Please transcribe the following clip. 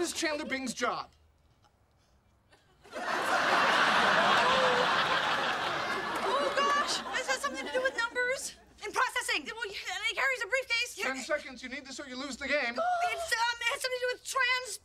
What is Chandler Bing's job? Oh, gosh. This has something to do with numbers and processing. Well, and he carries a briefcase. Ten seconds. You need this or you lose the game. It's, um, it has something to do with trans.